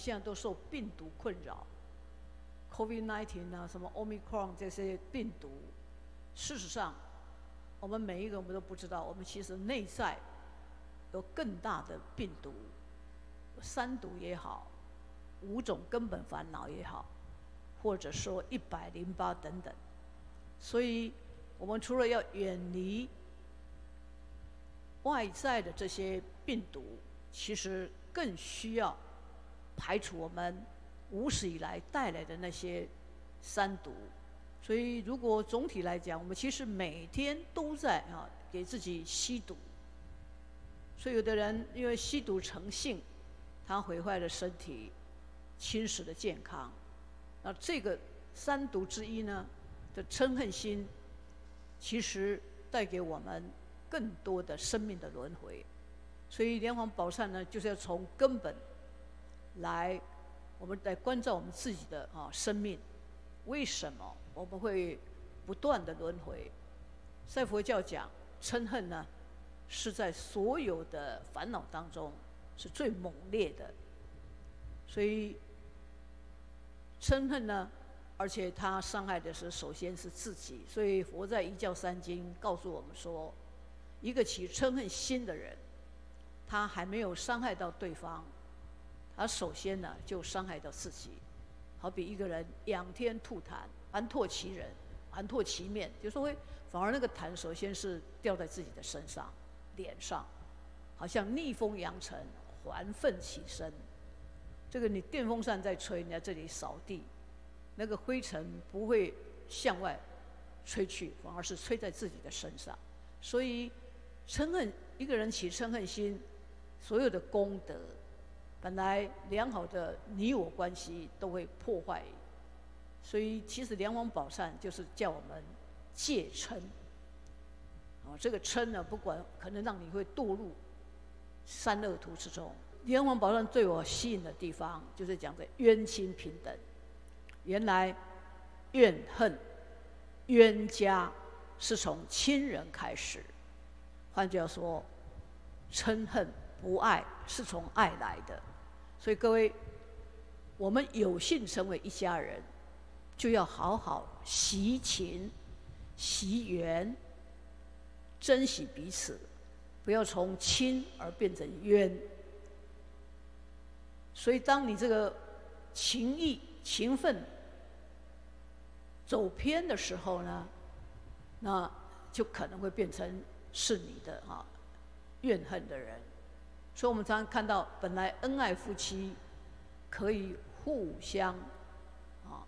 现在都受病毒困扰，COVID-19 啊，什么 Omicron 这些病毒，事实上，我们每一个我们都不知道，我们其实内在有更大的病毒，三毒也好，五种根本烦恼也好，或者说一百零八等等，所以我们除了要远离外在的这些病毒，其实更需要。排除我们无始以来带来的那些三毒，所以如果总体来讲，我们其实每天都在啊给自己吸毒。所以有的人因为吸毒成性，他毁坏了身体，侵蚀了健康。那这个三毒之一呢的嗔恨心，其实带给我们更多的生命的轮回。所以莲黄宝善呢，就是要从根本。来，我们来关照我们自己的啊生命，为什么我们会不断的轮回？在佛教讲嗔恨呢，是在所有的烦恼当中是最猛烈的，所以嗔恨呢，而且它伤害的是首先是自己，所以佛在一教三经告诉我们说，一个起嗔恨心的人，他还没有伤害到对方。而首先呢，就伤害到自己，好比一个人仰天吐痰，含唾其人，含唾其面，就说会反而那个痰首先是掉在自己的身上、脸上，好像逆风扬尘，还愤其身。这个你电风扇在吹，你在这里扫地，那个灰尘不会向外吹去，反而是吹在自己的身上。所以嗔恨一个人起嗔恨心，所有的功德。本来良好的你我关系都会破坏，所以其实梁王宝善就是叫我们戒嗔。哦，这个嗔呢，不管可能让你会堕入三恶途之中。梁王宝善对我吸引的地方，就是讲的冤亲平等。原来怨恨、冤家是从亲人开始，换句话说，嗔恨不爱是从爱来的。所以各位，我们有幸成为一家人，就要好好习情、习缘，珍惜彼此，不要从亲而变成冤。所以，当你这个情义、情分走偏的时候呢，那就可能会变成是你的啊怨恨的人。所以我们常常看到，本来恩爱夫妻可以互相啊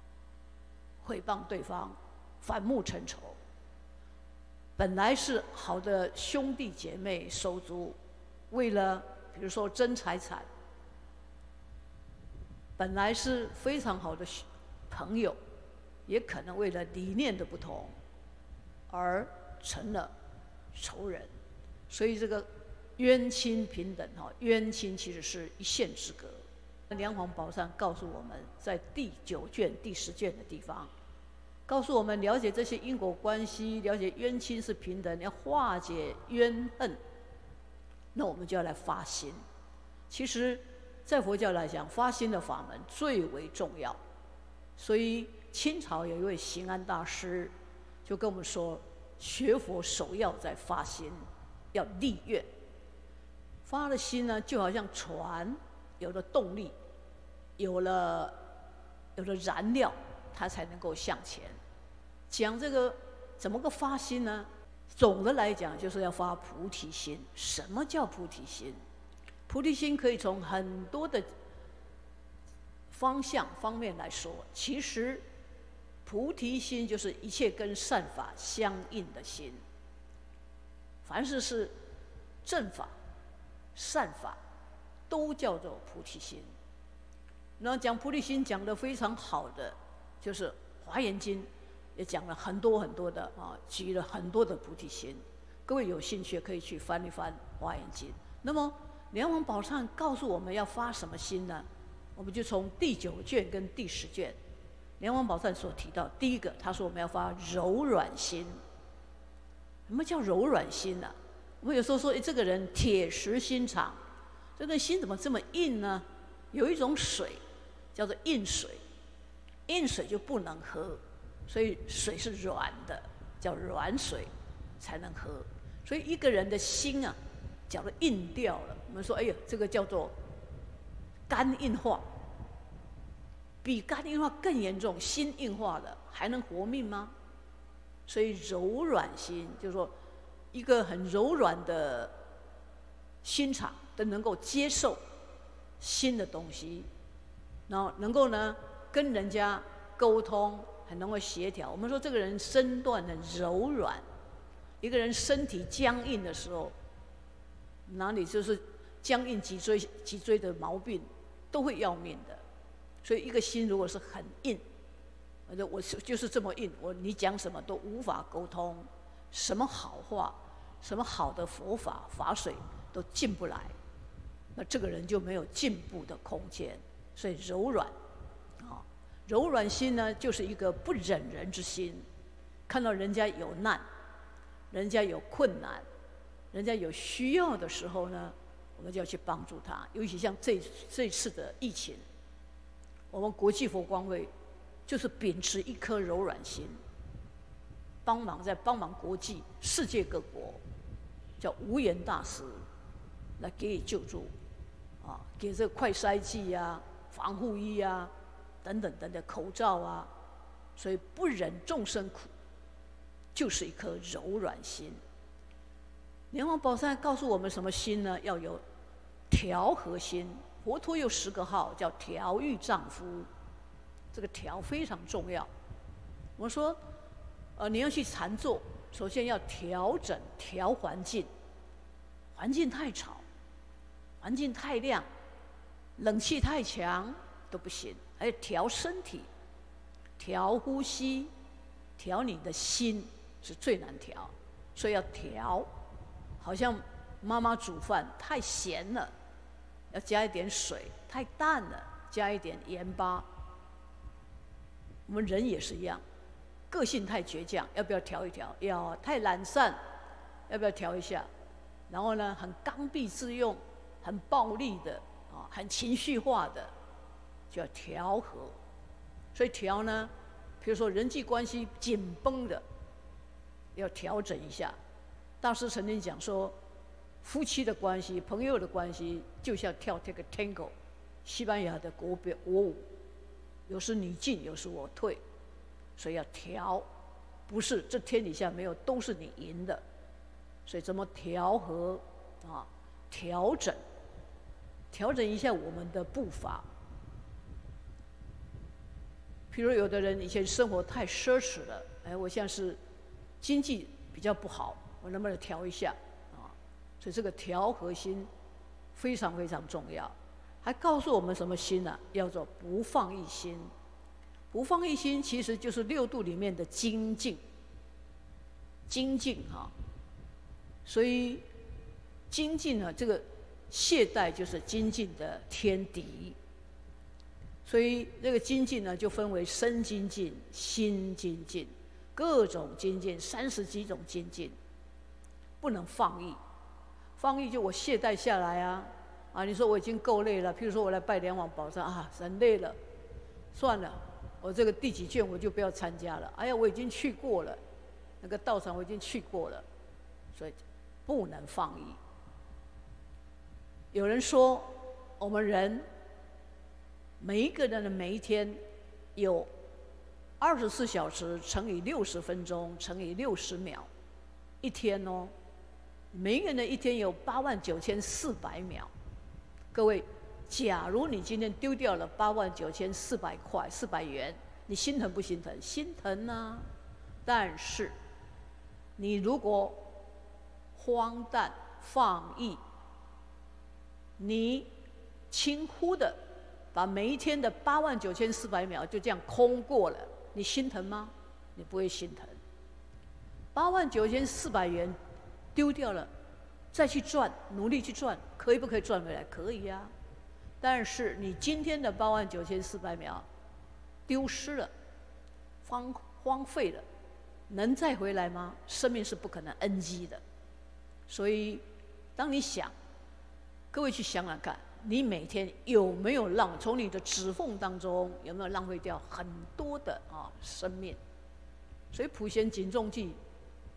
诽谤对方、反目成仇；本来是好的兄弟姐妹手足，为了比如说争财产；本来是非常好的朋友，也可能为了理念的不同而成了仇人。所以这个。冤亲平等哈，冤亲其实是一线之隔。梁皇宝善告诉我们在第九卷、第十卷的地方，告诉我们了解这些因果关系，了解冤亲是平等，要化解冤恨，那我们就要来发心。其实，在佛教来讲，发心的法门最为重要。所以清朝有一位行安大师就跟我们说，学佛首要在发心，要立愿。发的心呢，就好像船有了动力，有了有了燃料，它才能够向前。讲这个怎么个发心呢？总的来讲，就是要发菩提心。什么叫菩提心？菩提心可以从很多的方向方面来说。其实，菩提心就是一切跟善法相应的心。凡是是正法。善法都叫做菩提心。那讲菩提心讲的非常好的，就是《华严经》也讲了很多很多的啊，举了很多的菩提心。各位有兴趣可以去翻一翻《华严经》。那么莲王宝忏告诉我们要发什么心呢？我们就从第九卷跟第十卷，莲王宝忏所提到，第一个他说我们要发柔软心。什么叫柔软心呢？我们有时候说，哎，这个人铁石心肠，这个心怎么这么硬呢？有一种水叫做硬水，硬水就不能喝，所以水是软的，叫软水才能喝。所以一个人的心啊，假如硬掉了，我们说，哎呀，这个叫做肝硬化，比肝硬化更严重，心硬化的还能活命吗？所以柔软心，就是说一个很柔软的心肠，都能够接受新的东西，然后能够呢跟人家沟通，很能够协调。我们说这个人身段很柔软。一个人身体僵硬的时候，哪里就是僵硬脊椎脊椎的毛病都会要命的。所以一个心如果是很硬，我就我是就是这么硬，我你讲什么都无法沟通，什么好话，什么好的佛法法水都进不来，那这个人就没有进步的空间。所以柔软，啊，柔软心呢就是一个不忍人之心，看到人家有难。人家有困难，人家有需要的时候呢，我们就要去帮助他。尤其像这这次的疫情，我们国际佛光会就是秉持一颗柔软心，帮忙在帮忙国际世界各国，叫无言大师来给予救助，啊，给这个快筛剂啊、防护衣啊等等等等口罩啊，所以不忍众生苦。就是一颗柔软心。莲王宝山告诉我们什么心呢？要有调和心。佛陀有十个号，叫调御丈夫。这个调非常重要。我说，呃，你要去禅坐，首先要调整调环境。环境太吵，环境太亮，冷气太强都不行。还要调身体，调呼吸，调你的心。是最难调，所以要调。好像妈妈煮饭太咸了，要加一点水；太淡了，加一点盐巴。我们人也是一样，个性太倔强，要不要调一调？要太懒散，要不要调一下？然后呢，很刚愎自用、很暴力的啊，很情绪化的，就要调和。所以调呢，比如说人际关系紧绷的。要调整一下。大师曾经讲说，夫妻的关系、朋友的关系，就像跳这个 tango，西班牙的国标国舞，有时你进，有时我退，所以要调，不是这天底下没有都是你赢的，所以怎么调和啊？调整，调整一下我们的步伐。譬如有的人以前生活太奢侈了，哎，我现在是。经济比较不好，我能不能调一下啊？所以这个调和心非常非常重要。还告诉我们什么心呢？叫做不放逸心。不放一心其实就是六度里面的精进。精进哈，所以精进呢，这个懈怠就是精进的天敌。所以这个精进呢，就分为身精进、心精进。各种精进，三十几种精进，不能放逸。放逸就我懈怠下来啊！啊，你说我已经够累了。譬如说我来拜莲王宝山啊，人累了，算了，我这个第几卷我就不要参加了。哎呀，我已经去过了，那个道场我已经去过了，所以不能放逸。有人说，我们人每一个人的每一天有。二十四小时乘以六十分钟乘以六十秒，一天哦，每个人的一天有八万九千四百秒。各位，假如你今天丢掉了八万九千四百块四百元，你心疼不心疼？心疼啊！但是，你如果荒诞放逸，你轻忽的把每一天的八万九千四百秒就这样空过了。你心疼吗？你不会心疼。八万九千四百元丢掉了，再去赚，努力去赚，可以不可以赚回来？可以呀。但是你今天的八万九千四百秒丢失了，荒荒废了，能再回来吗？生命是不可能 NG 的。所以，当你想，各位去想想看，你每天有没有浪从你的指缝当中有没有浪费掉很多的啊生命？所以普贤警众记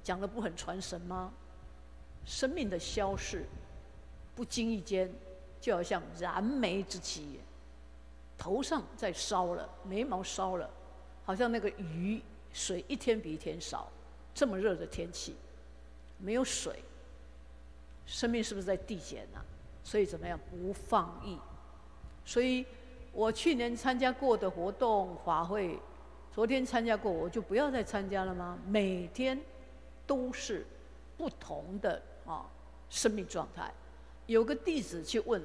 讲的不很传神吗？生命的消逝，不经意间，就好像燃眉之急，头上在烧了，眉毛烧了，好像那个雨水一天比一天少。这么热的天气，没有水，生命是不是在递减呢？所以怎么样不放逸？所以我去年参加过的活动法会，昨天参加过，我就不要再参加了吗？每天都是不同的啊生命状态。有个弟子去问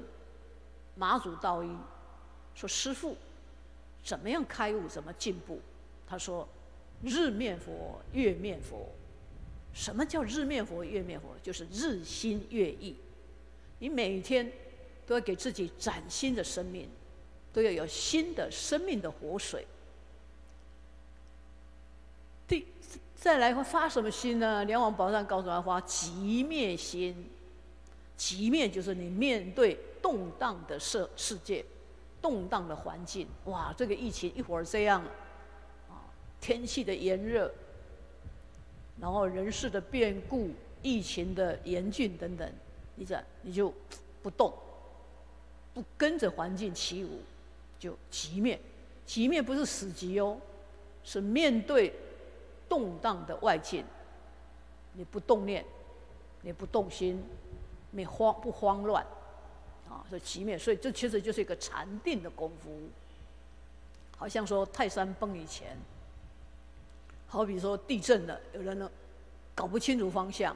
马祖道一，说：“师父，怎么样开悟？怎么进步？”他说。日面佛，月面佛，什么叫日面佛、月面佛？就是日新月异。你每天都要给自己崭新的生命，都要有新的生命的活水。第再来会发什么心呢？梁王宝上告诉他发极灭心。极面就是你面对动荡的世世界，动荡的环境。哇，这个疫情一会儿这样。啊天气的炎热，然后人事的变故、疫情的严峻等等，你这你就不动，不跟着环境起舞，就寂灭。寂灭不是死寂哦，是面对动荡的外境，你不动念，你不动心，你慌不慌乱，啊，是寂灭。所以这其实就是一个禅定的功夫，好像说泰山崩以前。好比说地震了，有人呢搞不清楚方向，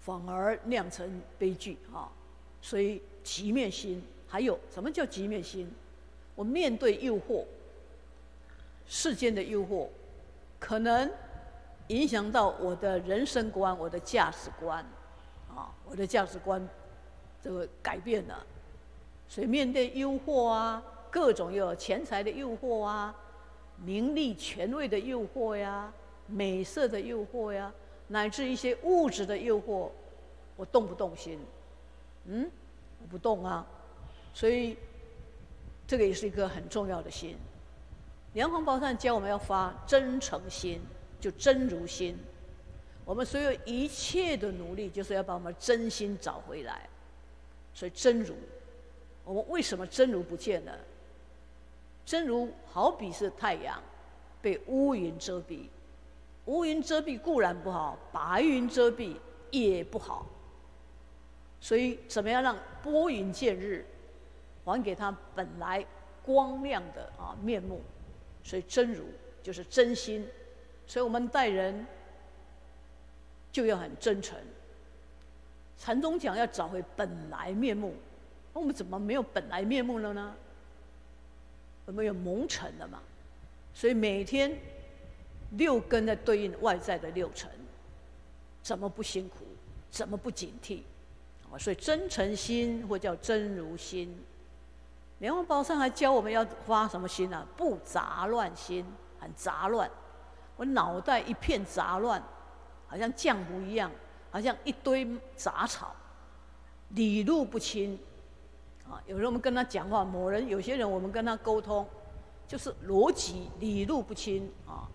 反而酿成悲剧啊！所以极灭心，还有什么叫极灭心？我面对诱惑，世间的诱惑，可能影响到我的人生观、我的价值观，啊，我的价值观这个改变了。所以面对诱惑啊，各种有钱财的诱惑啊。名利权位的诱惑呀，美色的诱惑呀，乃至一些物质的诱惑，我动不动心？嗯，我不动啊。所以，这个也是一个很重要的心。梁皇宝善教我们要发真诚心，就真如心。我们所有一切的努力，就是要把我们真心找回来。所以真如，我们为什么真如不见了？真如好比是太阳，被乌云遮蔽。乌云遮蔽固然不好，白云遮蔽也不好。所以，怎么样让拨云见日，还给他本来光亮的啊面目？所以，真如就是真心。所以我们待人就要很真诚。禅宗讲要找回本来面目，那我们怎么没有本来面目了呢？我们有蒙尘了嘛？所以每天六根在对应外在的六尘，怎么不辛苦？怎么不警惕？啊，所以真诚心或叫真如心。莲花宝上还教我们要发什么心呢？不杂乱心，很杂乱。我脑袋一片杂乱，好像浆糊一样，好像一堆杂草，理路不清。啊，有人我们跟他讲话，某人有些人我们跟他沟通，就是逻辑理路不清啊，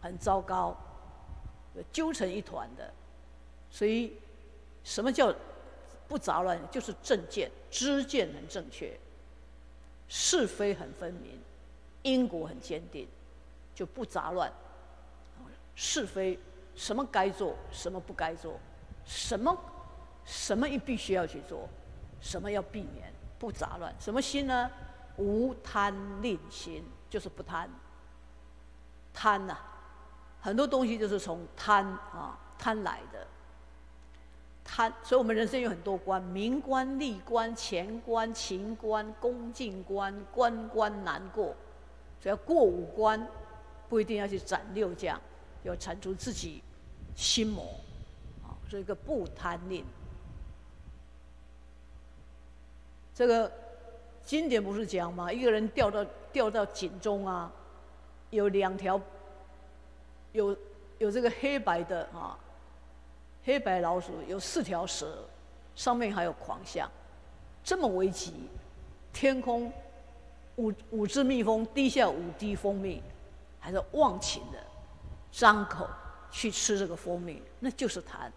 很糟糕，揪成一团的。所以，什么叫不杂乱？就是正见、知见很正确，是非很分明，因果很坚定，就不杂乱。是非什么该做，什么不该做，什么什么一必须要去做，什么要避免。不杂乱，什么心呢？无贪吝心，就是不贪。贪呐，很多东西就是从贪啊贪来的。贪，所以我们人生有很多关：名关、利关、钱关、情关、恭敬关，关关难过。只要过五关，不一定要去斩六将，要铲除自己心魔啊，所以一个不贪念。这个经典不是讲吗？一个人掉到掉到井中啊，有两条，有有这个黑白的啊，黑白老鼠有四条蛇，上面还有狂象，这么危急，天空五五只蜜蜂滴下五滴蜂蜜，还是忘情的张口去吃这个蜂蜜，那就是贪，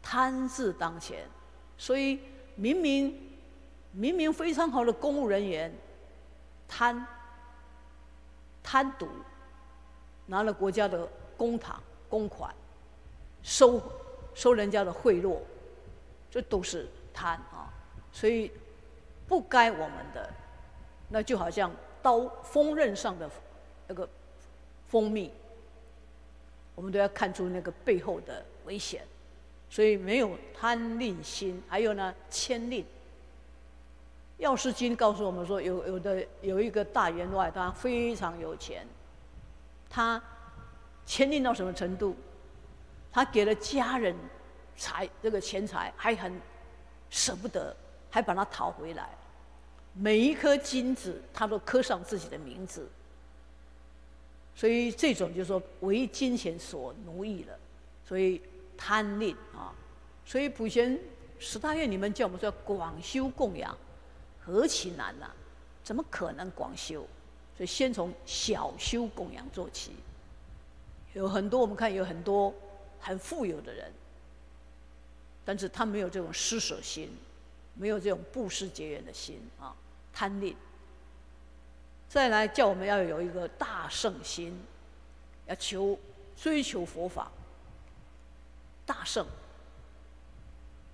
贪字当前。所以明明明明非常好的公务人员，贪贪赌，拿了国家的公帑公款，收收人家的贿赂，这都是贪啊！所以不该我们的，那就好像刀锋刃上的那个蜂蜜，我们都要看出那个背后的危险。所以没有贪吝心，还有呢谦吝。药师经告诉我们说，有有的有一个大员外，他非常有钱，他谦吝到什么程度？他给了家人财这个钱财，还很舍不得，还把它讨回来。每一颗金子，他都刻上自己的名字。所以这种就是说为金钱所奴役了，所以。贪吝啊，所以普贤十大愿，你们叫我们说广修供养，何其难呐！怎么可能广修？所以先从小修供养做起。有很多我们看有很多很富有的人，但是他没有这种施舍心，没有这种布施结缘的心啊，贪吝。再来叫我们要有一个大圣心，要求追求佛法。大圣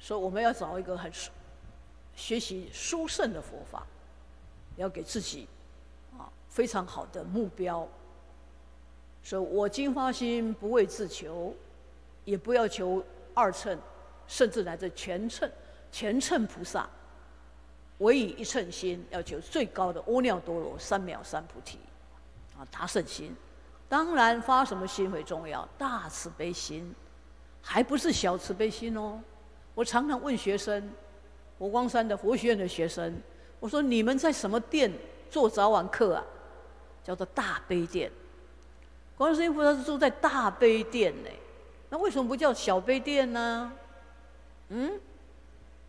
说：“我们要找一个很学习殊胜的佛法，要给自己啊非常好的目标。说我今发心不为自求，也不要求二乘，甚至来自全乘全乘菩萨，唯以一乘心，要求最高的阿耨多罗三藐三菩提啊大圣心。当然发什么心为重要，大慈悲心。”还不是小慈悲心哦！我常常问学生，佛光山的佛学院的学生，我说：“你们在什么殿做早晚课啊？”叫做大悲殿。观世音菩萨是住在大悲殿呢，那为什么不叫小悲殿呢？嗯？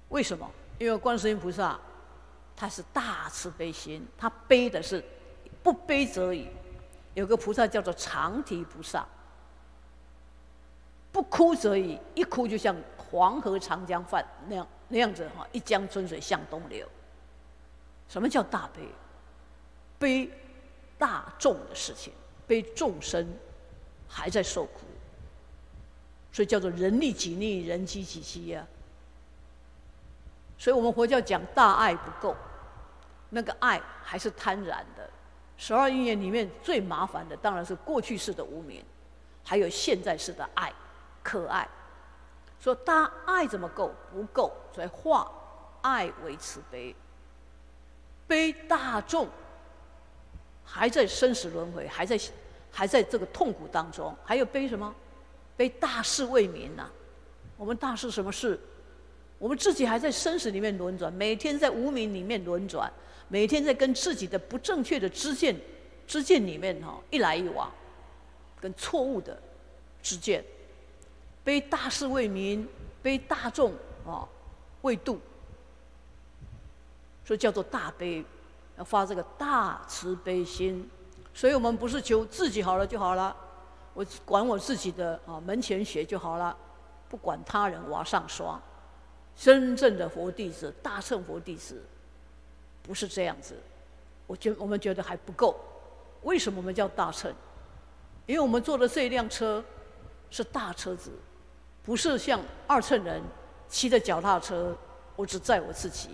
为什么？因为观世音菩萨他是大慈悲心，他悲的是不悲则已。有个菩萨叫做长提菩萨。不哭则已，一哭就像黄河长江泛那样那样子哈，一江春水向东流。什么叫大悲？悲大众的事情，悲众生还在受苦，所以叫做人利己利，人饥己饥呀。所以我们佛教讲大爱不够，那个爱还是贪婪的。十二因缘里面最麻烦的当然是过去式的无名，还有现在式的爱。可爱，说大爱怎么够？不够，所以化爱为慈悲，悲大众还在生死轮回，还在还在这个痛苦当中，还有悲什么？悲大事未明呐！我们大事什么事？我们自己还在生死里面轮转，每天在无名里面轮转，每天在跟自己的不正确的知见、知见里面哈一来一往，跟错误的知见。悲大事为民，悲大众啊为度，所以叫做大悲，要发这个大慈悲心。所以我们不是求自己好了就好了，我管我自己的啊门前雪就好了，不管他人瓦上霜。真正的佛弟子，大乘佛弟子，不是这样子。我觉我们觉得还不够。为什么我们叫大乘？因为我们坐的这一辆车是大车子。不是像二乘人骑着脚踏车，我只载我自己。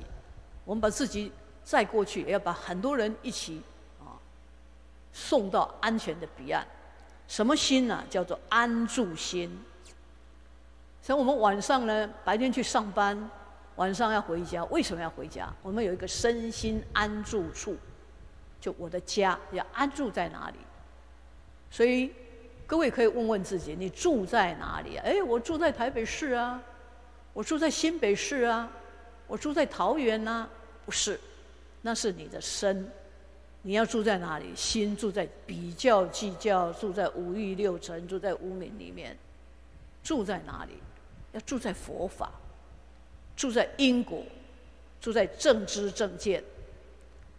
我们把自己载过去，也要把很多人一起啊送到安全的彼岸。什么心呢？叫做安住心。所以我们晚上呢，白天去上班，晚上要回家。为什么要回家？我们有一个身心安住处，就我的家要安住在哪里？所以。各位可以问问自己：你住在哪里？哎，我住在台北市啊，我住在新北市啊，我住在桃园呐。不是，那是你的身。你要住在哪里？心住在比较计较，住在五欲六尘，住在无名里面。住在哪里？要住在佛法，住在因果，住在正知正见，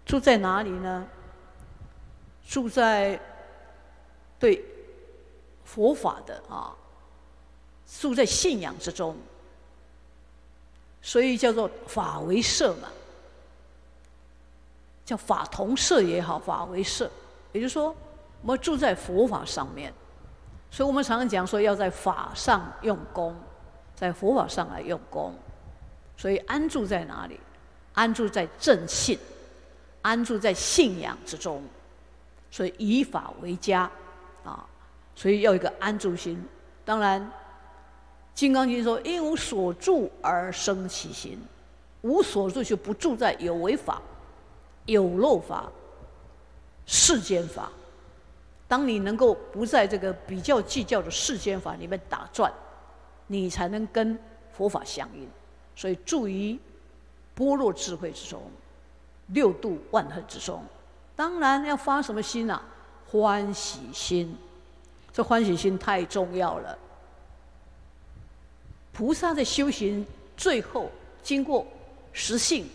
住在哪里呢？住在对佛法的啊，住在信仰之中，所以叫做法为社嘛，叫法同社也好，法为社，也就是说，我们住在佛法上面，所以我们常常讲说要在法上用功，在佛法上来用功，所以安住在哪里？安住在正信，安住在信仰之中。所以以法为家，啊，所以要一个安住心。当然，《金刚经》说：“因无所住而生其心，无所住就不住在有为法、有漏法、世间法。当你能够不在这个比较计较的世间法里面打转，你才能跟佛法相应。所以住于般若智慧之中，六度万恨之中。”当然要发什么心呐？欢喜心，这欢喜心太重要了。菩萨的修行，最后经过实性、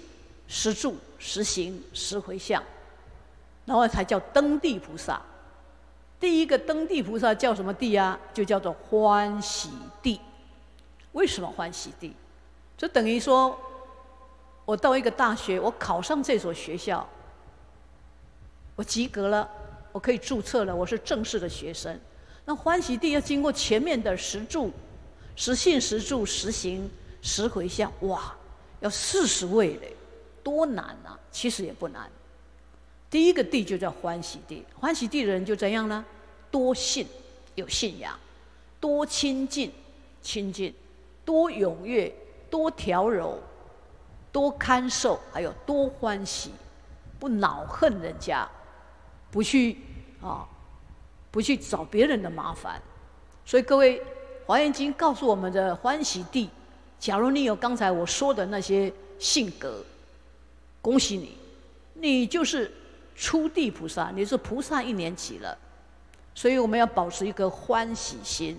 实住、实行、实回向，然后才叫登地菩萨。第一个登地菩萨叫什么地啊？就叫做欢喜地。为什么欢喜地？就等于说，我到一个大学，我考上这所学校。我及格了，我可以注册了，我是正式的学生。那欢喜地要经过前面的十住、实信、十住、实行、十回向，哇，要四十位嘞，多难啊！其实也不难。第一个地就叫欢喜地，欢喜地的人就怎样呢？多信，有信仰；多亲近，亲近；多踊跃，多调柔；多看受，还有多欢喜，不恼恨人家。不去啊，不去找别人的麻烦，所以各位，《华严经》告诉我们的欢喜地，假如你有刚才我说的那些性格，恭喜你，你就是初地菩萨，你是菩萨一年级了。所以我们要保持一个欢喜心，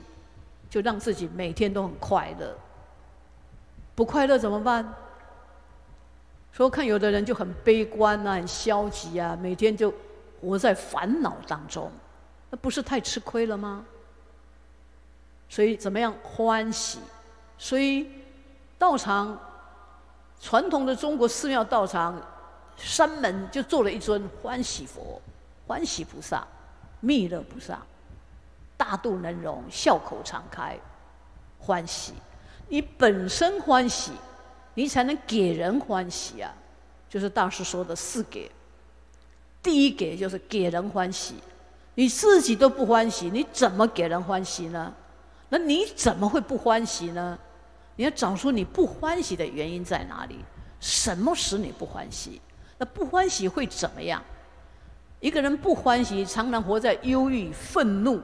就让自己每天都很快乐。不快乐怎么办？说看有的人就很悲观啊，很消极啊，每天就。活在烦恼当中，那不是太吃亏了吗？所以怎么样欢喜？所以道场传统的中国寺庙道场山门就做了一尊欢喜佛、欢喜菩萨、弥勒菩萨，大度能容，笑口常开，欢喜。你本身欢喜，你才能给人欢喜啊！就是大师说的四给。第一给就是给人欢喜，你自己都不欢喜，你怎么给人欢喜呢？那你怎么会不欢喜呢？你要找出你不欢喜的原因在哪里？什么使你不欢喜？那不欢喜会怎么样？一个人不欢喜，常常活在忧郁、愤怒、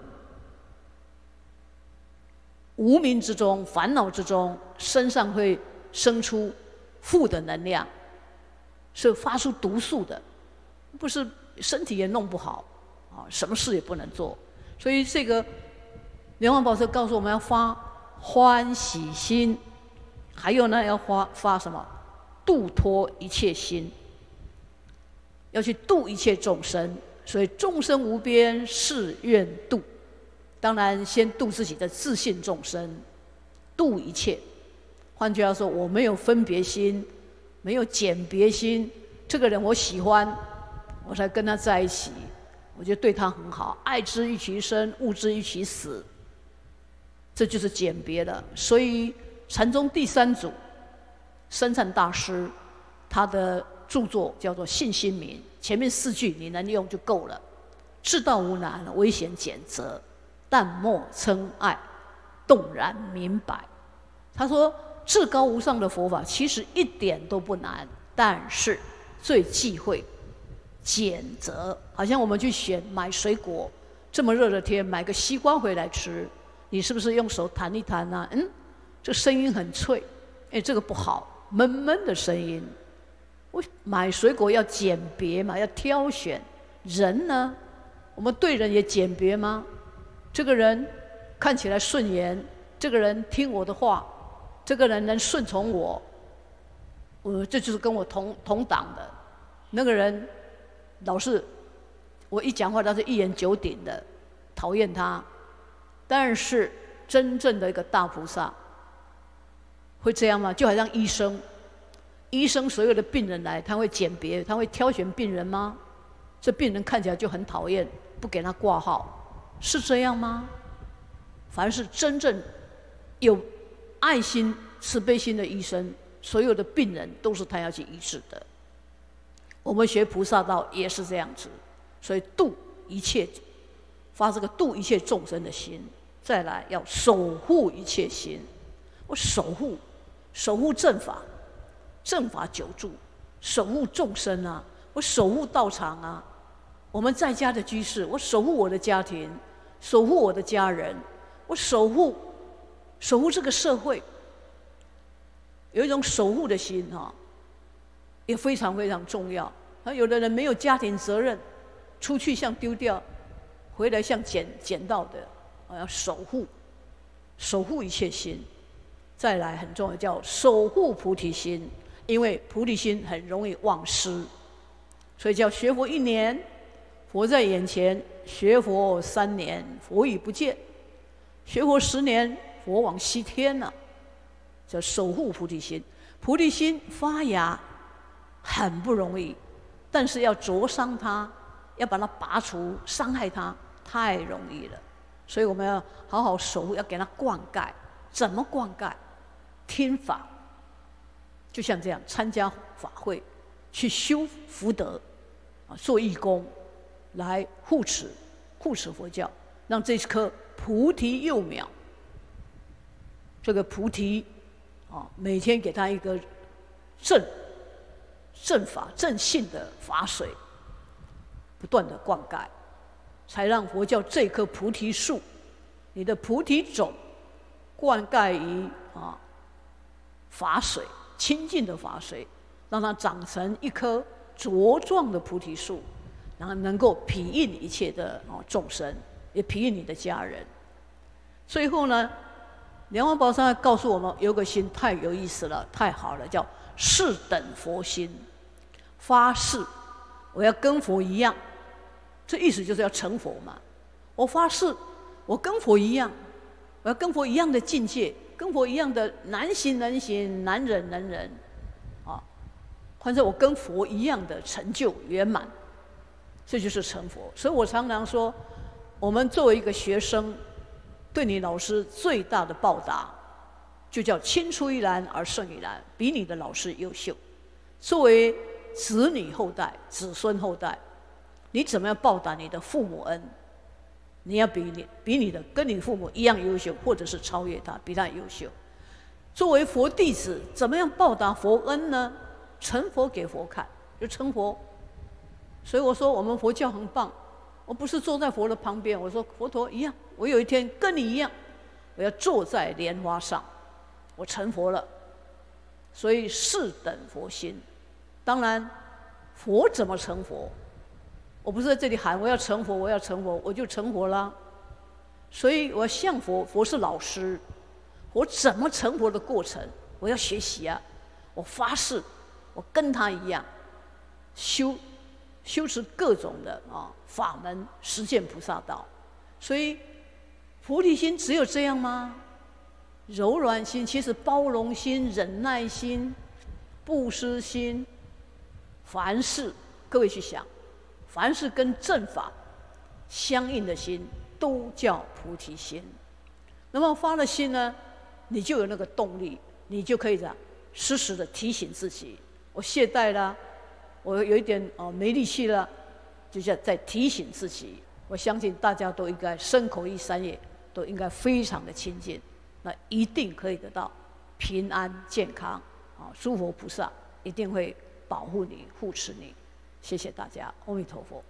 无名之中、烦恼之中，身上会生出负的能量，是发出毒素的。不是身体也弄不好，啊，什么事也不能做，所以这个莲花宝色告诉我们要发欢喜心，还有呢要发发什么？度脱一切心，要去度一切众生，所以众生无边誓愿度，当然先度自己的自信众生，度一切。换句话说，我没有分别心，没有拣别心，这个人我喜欢。我才跟他在一起，我就对他很好，爱之欲其生，恶之欲其死。这就是简别了。所以禅宗第三祖深禅大师，他的著作叫做《信心明》，前面四句你能用就够了。至道无难，危险简则，淡漠称爱，动然明白。他说，至高无上的佛法其实一点都不难，但是最忌讳。拣择，好像我们去选买水果，这么热的天买个西瓜回来吃，你是不是用手弹一弹呢？嗯，这声音很脆，哎，这个不好，闷闷的声音。我买水果要鉴别嘛，要挑选。人呢，我们对人也鉴别吗？这个人看起来顺眼，这个人听我的话，这个人能顺从我，我这就是跟我同同党的那个人，老是我一讲话他是一言九鼎的，讨厌他。但是真正的一个大菩萨会这样吗？就好像医生，医生所有的病人来，他会鉴别，他会挑选病人吗？这病人看起来就很讨厌，不给他挂号，是这样吗？凡是真正有爱心、慈悲心的医生，所有的病人都是他要去医治的。我们学菩萨道也是这样子，所以度一切，发这个度一切众生的心，再来要守护一切心。我守护，守护正法，正法久住，守护众生啊，我守护道场啊。我们在家的居士，我守护我的家庭，守护我的家人，我守护，守护这个社会，有一种守护的心哈，也非常非常重要。啊，有的人没有家庭责任，出去像丢掉，回来像捡捡到的，我要守护，守护一切心。再来很重要，叫守护菩提心，因为菩提心很容易忘失，所以叫学佛一年。佛在眼前，学佛三年，佛已不见；学佛十年，佛往西天了。叫守护菩提心，菩提心发芽很不容易，但是要灼伤它，要把它拔除，伤害它太容易了。所以我们要好好守护，要给它灌溉。怎么灌溉？听法，就像这样，参加法会，去修福德，啊，做义工。来护持，护持佛教，让这棵菩提幼苗，这个菩提，啊，每天给他一个正正法正信的法水，不断的灌溉，才让佛教这棵菩提树，你的菩提种，灌溉于啊法水清净的法水，让它长成一棵茁壮的菩提树。然后能够庇荫一切的哦众生，也庇荫你的家人。最后呢，莲花宝山告诉我们，有个心太有意思了，太好了，叫誓等佛心，发誓我要跟佛一样。这意思就是要成佛嘛。我发誓，我跟佛一样，我要跟佛一样的境界，跟佛一样的难行能行，难忍能忍，啊，反正我跟佛一样的成就圆满。这就是成佛，所以我常常说，我们作为一个学生，对你老师最大的报答，就叫青出于蓝而胜于蓝，比你的老师优秀。作为子女后代、子孙后代，你怎么样报答你的父母恩？你要比你比你的跟你父母一样优秀，或者是超越他，比他优秀。作为佛弟子，怎么样报答佛恩呢？成佛给佛看，就成佛。所以我说我们佛教很棒，我不是坐在佛的旁边，我说佛陀一样，我有一天跟你一样，我要坐在莲花上，我成佛了。所以是等佛心，当然佛怎么成佛？我不是在这里喊我要成佛，我要成佛，我就成佛了。所以我要向佛，佛是老师，我怎么成佛的过程，我要学习啊！我发誓，我跟他一样修。修持各种的啊法门，实践菩萨道，所以菩提心只有这样吗？柔软心，其实包容心、忍耐心、布施心，凡事各位去想，凡事跟正法相应的心，都叫菩提心。那么发了心呢，你就有那个动力，你就可以这样时时的提醒自己：我懈怠了。我有一点哦没力气了，就是在提醒自己。我相信大家都应该身口意三业都应该非常的清净，那一定可以得到平安健康。啊，诸佛菩萨一定会保护你、护持你。谢谢大家，阿弥陀佛。